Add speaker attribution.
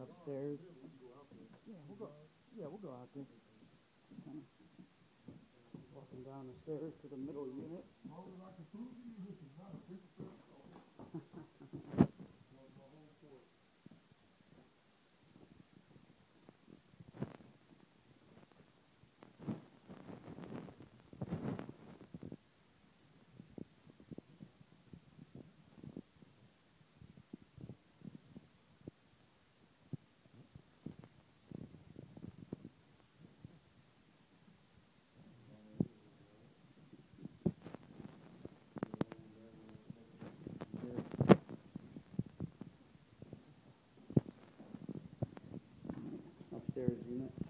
Speaker 1: Upstairs. Yeah, we'll go, yeah, we'll go out there. Walking down the stairs to the middle unit.
Speaker 2: upstairs unit.